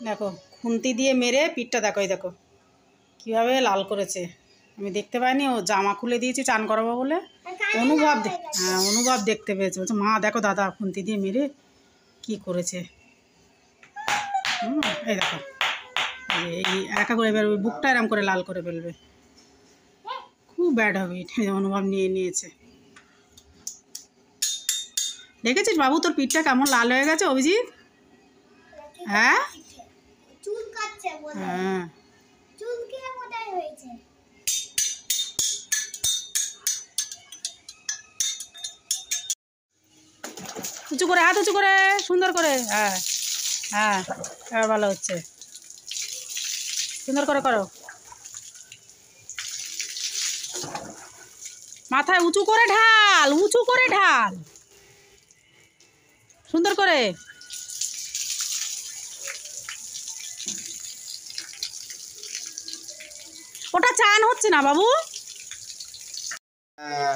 দেখো খুন্তি দিয়ে মেরে পিঠটা দেখো এই দেখো। কীভাবে লাল করেছে। আমি দেখতে পাইনি ও জামা খুলে দিয়েছি চান করাবো বলে। অনুভব হ্যাঁ অনুভব দেখতে পেয়েছে। বলছে মা দেখো দাদা খুন্তি দিয়ে মেরে কি করেছে। হুম, এই দেখো। এই একা করে ওই বুকটা এরম করে লাল করে ফেলবে। খুব ব্যাড হবে অনুভব নিয়ে নিয়েছে। দেখেছিস বাবু তোর পিঠটা কেমন লাল হয়ে গেছে অভিজিৎ? হ্যাঁ? হ্যাঁ। হয়েছে। উঁচু করে হাত উঁচু করে সুন্দর করে। হ্যাঁ হ্যাঁ এবার ভালো হচ্ছে। সুন্দর করে করো। মাথায় উঁচু করে ঢাল উঁচু করে ঢাল। সুন্দর করে। ওটা চান হচ্ছে না বাবু। হ্যাঁ,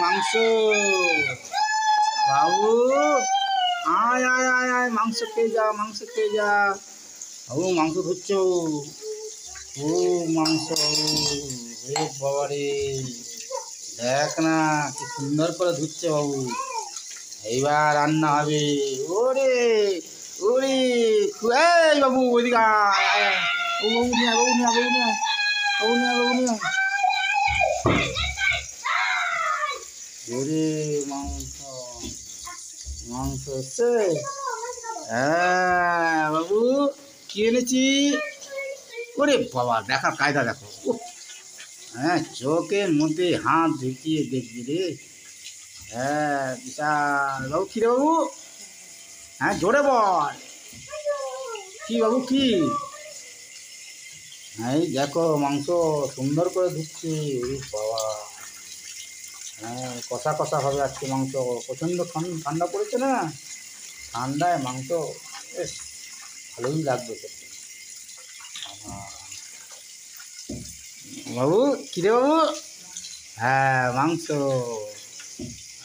মাংস? বাবু আয় আয় আয় আয় মাংস খেয়ে যা মাংস খেয়ে যা। বাবু মাংস ধরছ? ও মাংস বাবা রে দেখ না কি সুন্দর করে ধুচ্ছে বাবু। এইবার রান্না হবে। ওরে ওরে খু- এই বাবু ওইদিকে বাবু নিয়ে আয়, বাবু নিয়ে আয়। মাংস মাংস হচ্ছে হ্যাঁ বাবু কি এনেছি ওরে বাবা দেখার কায়দা দেখো হ্যাঁ চোখের মধ্যে হাত ঢুকিয়ে দেখবি রে হ্যাঁ বিশাল বাবু কি রে বাবু হ্যাঁ জোরে বল কি বাবু কি এই দেখো, মাংস সুন্দর করে ওরে বাবা। হ্যাঁ কষা কষা হবে আজকে মাংস। প্রচণ্ড ঠান্ডা পড়েছে না? ঠান্ডায় মাংস বেশ ভালোই লাগবে বাবু, কিরে বাবু? হ্যাঁ মাংস।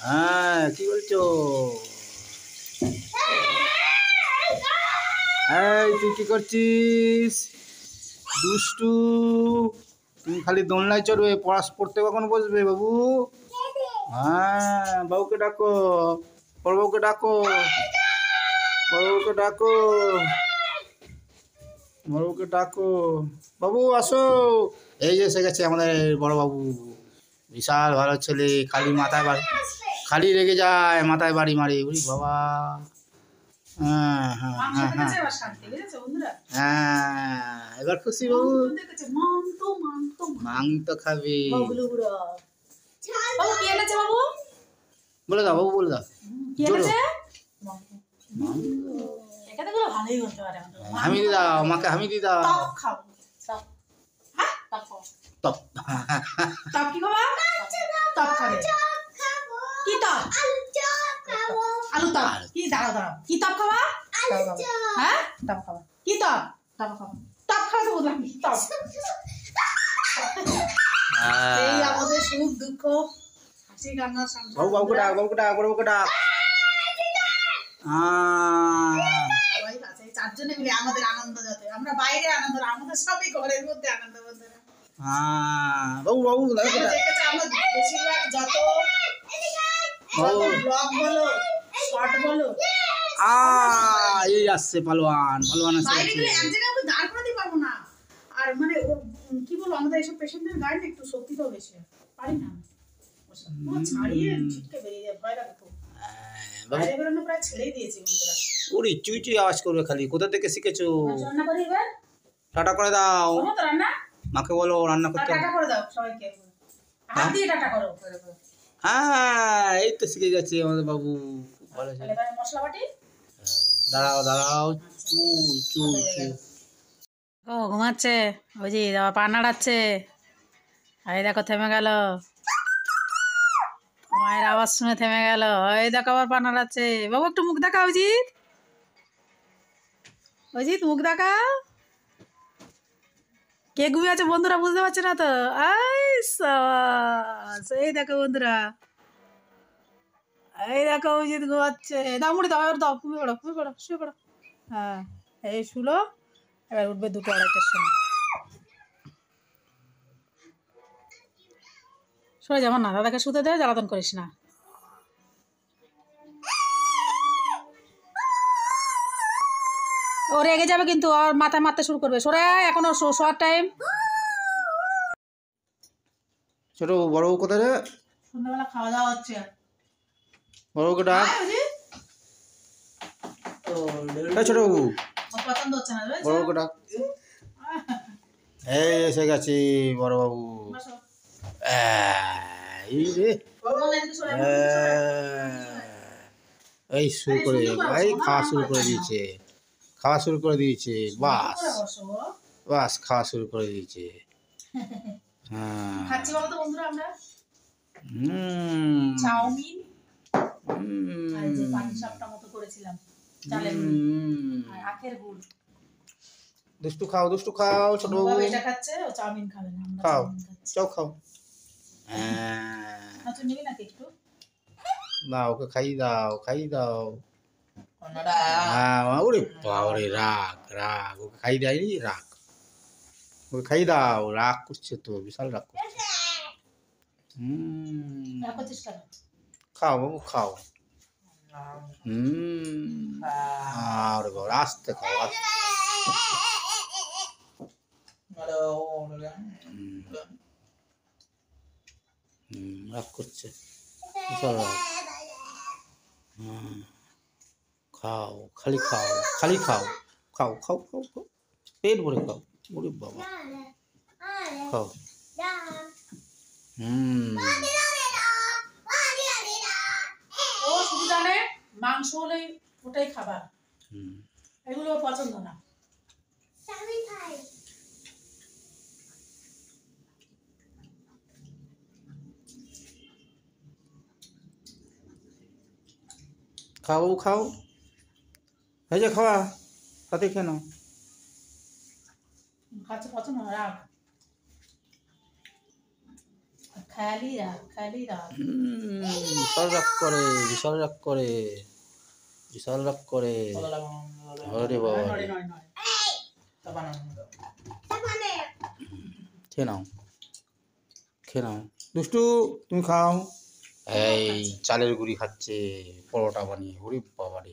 হ্যাঁ কি বলছো? এই, তুই কি করছিস? দুষ্টু, তুমি খালি দোলনায় চড়বে, পড়াশ, পড়তে কখন বসবে বাবু? হ্যাঁ বাবুকে ডাকো, বড়বাবুকে ডাকো বড়বাবুকে ডাকো বড়বাবুকে ডাকো। বাবু, আসো। এই যে এসে গেছে আমাদের বড় বাবু বিশাল ভালো ছেলে, খালি মাথায় বাড়ি, খালি রেগে যায়, মাথায় বাড়ি মারে। উরি বাবা। এবার বুঝেছ বন্ধুরা? হ্যাঁ এবার খুশি বাবু মাং তো খাবে বলে দাও বাবু বলে দাও। হামি দি দাও মাকে হামি দি দাও। হ্যাঁ? টপ কি খাবা? কি টক? আলু টক কি দাঁড়াও দাঁড়াও কি টক খাবা হ্যাঁ টক খাবা কি টক টক খাবা টক খাওয়া তো বললাম কি এই আমাদের সুখ দুঃখ হাসি কান্নার সংসার বাবু বাবুকে ডাক বাবুকে ডাক বাবুকে ডাক সবাই আছে চারজনে মিলে আমাদের আনন্দ যাতে আমরা বাইরে আনন্দ আমাদের সবই ঘরের মধ্যে আনন্দ বন্ধুরা বাবু বাবু। দেখেছি আমরা বেশিরভাগ যত ব্লগ বলো এই আসছে পালোয়ান পালোয়ান আসছে বাইরে এক জায়গায় আমরা দাঁড় করাতে পারব না। আর মানে কি বলব আমাদের এইসব পেশেন্টদের গায়ে একটু শক্তি তো বেশি। পারি না। ছাড়িয়ে ছিটকে বেরিয়ে যায় ভয় লাগে খুব। বাইরে বেরোনো প্রায় ছেড়েই দিয়েছি বন্ধুরা। ওরে চুই চুই আওয়াজ করবে খালি। কোথা থেকে শিখেছো? টাটা করে দাও। মাকে বলো রান্না করতে টাটা করে দাও সবাইকে। হাত দিয়ে টাটা করো। হ্যাঁ এই তো শিখে গেছে আমাদের বাবু। খুব ভালো ছেলে তাহলে এবার মশলা বাটি? দাঁড়াও দাঁড়াও। চুই চুই চুই। ও ঘুমাচ্ছে। ওই যে আবার পা নাড়াচ্ছে। এই দেখো থেমে গেল। মায়ের আওয়াজ শুনে থেমে গেল। এই দেখো আবার পা নাড়াচ্ছে। বাবু একটু মুখ দেখা অজিত। অজিত মুখ দেখা কে ঘুমিয়ে আছে বন্ধুরা বুঝতে পারছে না তো? আই সাবাস। এই দেখো বন্ধুরা। এই দেখো অজিত ঘুমাচ্ছে। দাও মুড়ি দাও এবার দাও ঘুমিয়ে পড়ো ঘুমিয়ে পড়ো শুয়ে পড়ো। হ্যাঁ এই শুলো এবার উঠবে দুটো আড়াইটার সময়। সরে যাব না দাদাকে শুতে দে জ্বালাতন করিস না। ও রেগে যাবে কিন্তু ওর মাথায় মারতে শুরু করবে। সরে এখনও শোয়ার টাইম ছোট বড় কোথায় রে? সন্ধ্যাবেলা খাওয়া দাওয়া হচ্ছে। বড় বউকে ডাক? এই ছোট বাবু? বড় বউকে ডাক। এই এসে গেছি বড় বাবু এই রে। হয় এই শুরু করে এই খাওয়া শুরু করে দিয়েছে। খাওয়া শুরু করে দিয়েছে বাস। বাস খাওয়া শুরু করে দিয়েছে। হ্যাঁ। খাচ্ছি বলো তো বন্ধুরা আমরা। হুম। চাউমিন। আর যে পাটি সাপটা মতো করেছিলাম চালের আর আখের গুড়। দুষ্টু খাও দুষ্টু খাও ছোট বাবু এটা খাচ্ছে ও চাউমিন খাবে না আমরা খাও। চাও খাও। হ্যাঁ। না তুই নিবি নাকি একটু? দাও ওকে খাই দাও খাই দাও। হ্যাঁ ওরে বাবারে রাগ রাগ। ওকে খাই দেয়নি রাগ। ওকে খাই দাও রাগ করছে তো বিশাল রাগ করছে। হুম না করছিস কেন? খাও বাবু খাও। হুম। আরে বাবা আস্তে খাও আস্তে। রাগ করছে। খাও খালি খাও খালি খাও। খাও খাও খাও খাও। পেট ভরে খাও। ওরে বাবা। খাও। হুম। মাংস হলেই ওটাই খাবার। এগুলো পছন্দ না। খাও খাও। এই যে খাওয়া সাথে কেন খাচ্ছে পছন্দ না রাগ রাগ বিশাল রাগ করে বিশাল রাগ করে বিশাল রাগ করে আরে বাবা খেয়ে নাও খেয়ে নাও দুষ্টু তুমি খাও। এই চালের গুঁড়ি খাচ্ছে পরোটা বানিয়ে ওরে বাবা রে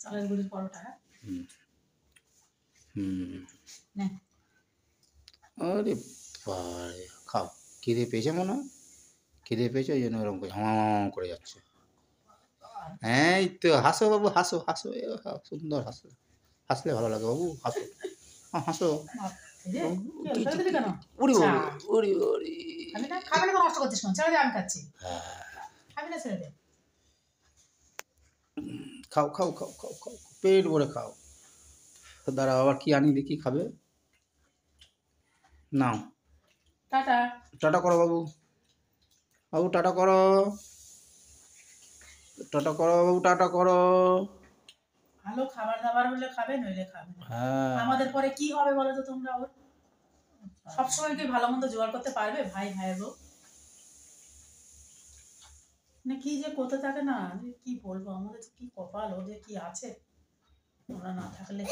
চালের গুঁড়ির পরোটা? হ্যাঁ? হুম। হুম আরে খাও। খিদে পেয়েছে মনে হয়? খিদে পেয়েছে ওই জন্য ওরকম করে হাম করে যাচ্ছে। হ্যাঁ এই তো হাসো বাবু হাসো হাসো সুন্দর হাসো। হাসলে ভালো লাগে বাবু হাসো। হ্যাঁ, হাসো। এই যে, কি হলো? ফেলে দিলি কেন? উড়ি চা। উড়ি উড়ি। খাবি না খাবি না নষ্ট করছিস কেন? ছেড়ে দে আমি খাচ্ছি। হ্যাঁ। খাবি না ছেড়ে দে। খাও খাও খাও খাও খাও পেট ভরে খাও। দাঁড়া আবার কি আনি দেখি খাবে? নাও। টাটা। টাটা করো বাবু। বাবু টাটা করো। টাটা করো বাবু টাটা করো। ভালো খাবার দাবার হলে খাবে নইলে খাবে না। হ্যাঁ। আমাদের পরে কি হবে বলো তো তোমরা ওর? সবসময় কি ভালো মন্দ জোগাড় করতে পারবে? ভাই ভাইয়ের লোক মানে কি যে করতে থাকে না কি বলব? আমাদের কি কপাল ওদের কি আছে? ওরা না থাকলে।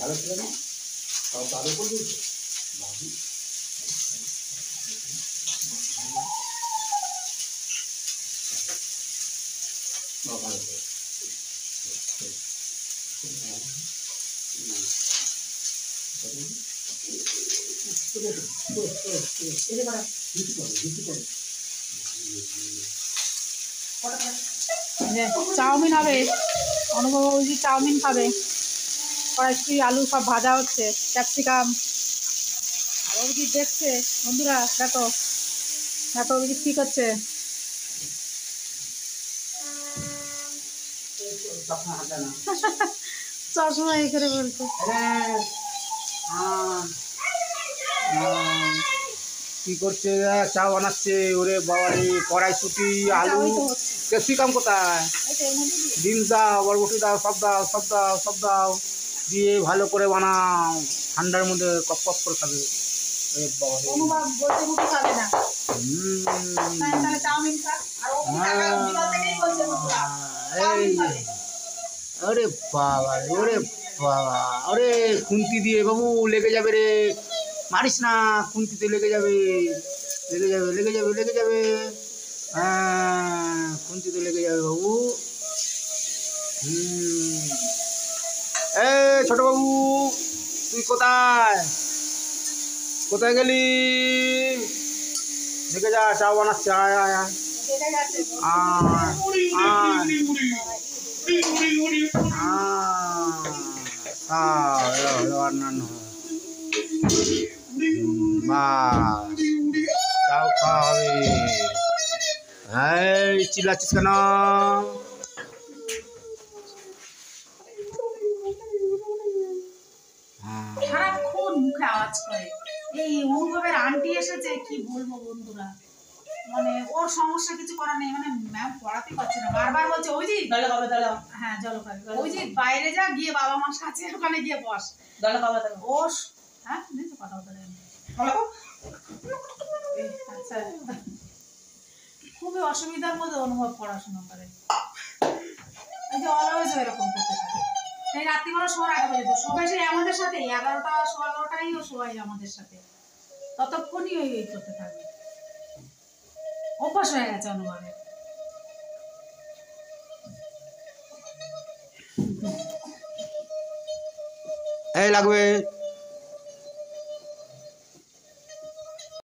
ভালো ছিল না? তাও তাদের উপর দিয়েছে বাবু চাউমিন হবে। অনুভব চাউমিন খাবে। কয়েকটি আলু সব ভাজা হচ্ছে ক্যাপসিকাম। অভিজিৎ দেখছে বন্ধুরা দেখো দেখো অভিজিৎ কি করছে। সবসময় এই করে বলছে। কি করছে চা বানাচ্ছে ওরে বাবারে কড়াইশুটি আলু। ক্যাপসিকাম কোথায়? ডিম দাও বরবটি দাও সব দাও সব দাও সব দাও। দিয়ে ভালো করে বানাও। ঠান্ডার মধ্যে কপ কপ করে খাবে। খা। আর বাবা ওরে বাবা। আরে খুন্তি দিয়ে বাবু লেগে যাবে রে। মারিস না খুন্তিতে লেগে যাবে। লেগে যাবে লেগে যাবে লেগে যাবে। হ্যাঁ খুন্তিতে লেগে যাবে বাবু। হুম। এ ছোট বাবু তুই কোথায় কোথায় গেলি দেখে যা চা বানাচ্ছে আয় আয় আয় চিল্লাচ্ছিস কেন সারাক্ষণ মুখে আওয়াজ করে। এই অনুভবের আন্টি এসেছে কি বলব বন্ধুরা? মানে ওর সমস্যা কিছু করার নেই মানে ম্যাম পড়াতে পারছে না। বারবার বলছে ওই যে দলে খাবে দলে হ্যাঁ জল খাবে। ওই যে বাইরে যা গিয়ে বাবা মার সাথে ওখানে গিয়ে বস। দলে খাবে দলে ও হ্যাঁ দিয়েছ কথা বলতে। আচ্ছা। খুবই অসুবিধার মধ্যে অনুভব পড়াশোনা করে। এই যে অলওয়েজ এরকম করতে থাকে। সেই রাত্রিবেলা শোয়ার আগে পর্যন্ত সবাই সেই আমাদের সাথে এগারোটা, সোয়া এগারোটাই ও শোয়াই আমাদের সাথে। ততক্ষণই ওই ওই করতে থাকবে। অভ্যাস হয়ে গেছে অনুভাবে এই লাগবে।